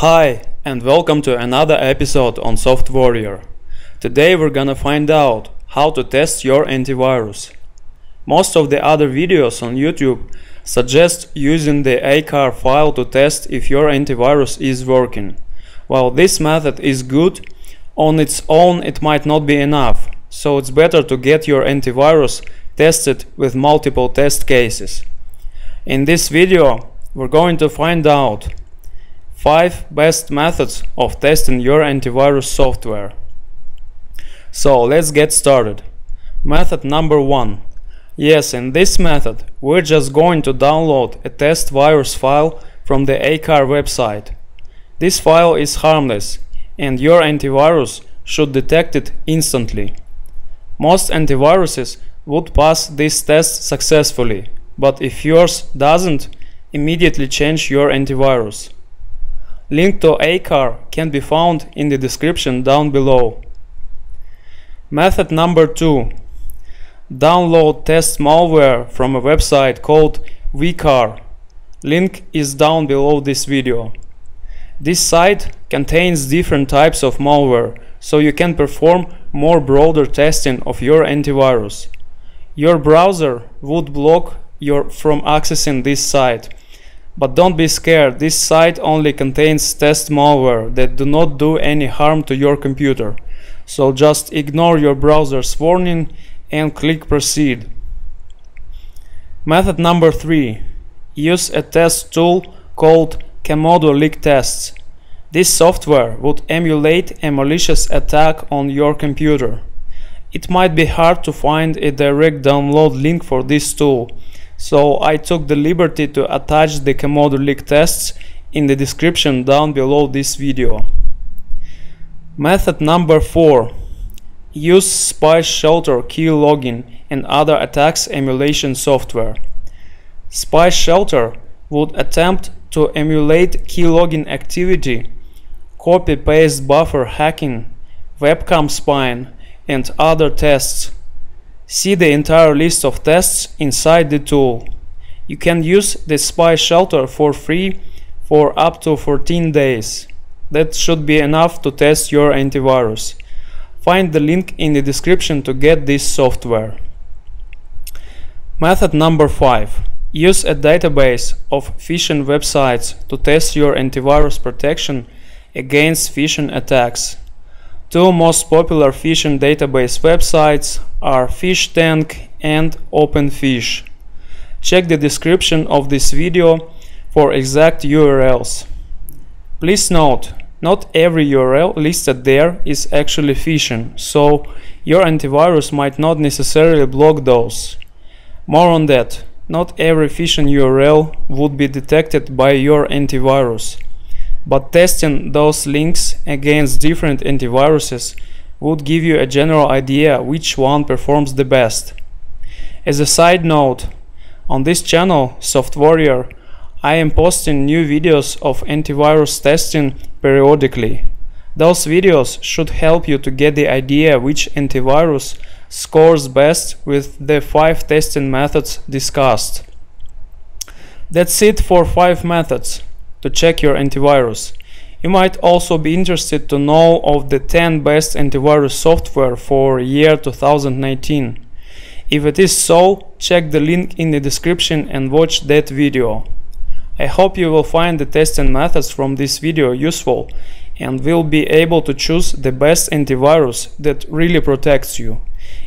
Hi, and welcome to another episode on Soft Warrior. Today we're gonna find out how to test your antivirus. Most of the other videos on YouTube suggest using the EICAR file to test if your antivirus is working. While this method is good, on its own it might not be enough, so it's better to get your antivirus tested with multiple test cases. In this video, we're going to find out 5 best methods of testing your antivirus software. So let's get started. Method number 1. Yes, in this method, we're just going to download a test virus file from the EICAR website. This file is harmless and your antivirus should detect it instantly. Most antiviruses would pass this test successfully, but if yours doesn't, immediately change your antivirus. Link to EICAR can be found in the description down below. Method number 2. Download test malware from a website called WICAR. Link is down below this video. This site contains different types of malware, so you can perform more broader testing of your antivirus. Your browser would block you from accessing this site, but don't be scared, this site only contains test malware that do not do any harm to your computer. So just ignore your browser's warning and click proceed. Method number 3. Use a test tool called Comodo Leak Tests. This software would emulate a malicious attack on your computer. It might be hard to find a direct download link for this tool, so I took the liberty to attach the Comodo leak tests in the description down below this video. Method number 4. Use Spy Shelter keylogging and other attacks emulation software. SpyShelter would attempt to emulate keylogging activity, copy-paste buffer hacking, webcam spying, and other tests See the entire list of tests inside the tool. You can use the SpyShelter for free for up to 14 days. That should be enough to test your antivirus. Find the link in the description to get this software. Method number 5. Use a database of phishing websites to test your antivirus protection against phishing attacks. Two most popular phishing database websites are PhishTank and OpenPhish. Check the description of this video for exact URLs. Please note, not every URL listed there is actually phishing, so your antivirus might not necessarily block those. More on that, not every phishing URL would be detected by your antivirus but testing those links against different antiviruses would give you a general idea which one performs the best. As a side note, on this channel, Soft Warrior, I am posting new videos of antivirus testing periodically. Those videos should help you to get the idea which antivirus scores best with the 5 testing methods discussed. That's it for 5 methods to check your antivirus. You might also be interested to know of the 10 best antivirus software for year 2019. If it is so, check the link in the description and watch that video. I hope you will find the testing methods from this video useful and will be able to choose the best antivirus that really protects you.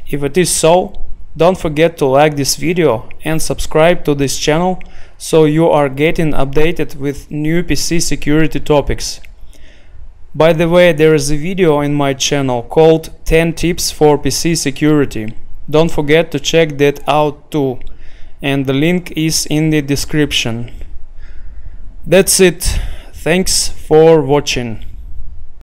If it is so, don't forget to like this video and subscribe to this channel so you are getting updated with new PC security topics. By the way, there is a video in my channel called 10 tips for PC security. Don't forget to check that out too and the link is in the description. That's it. Thanks for watching.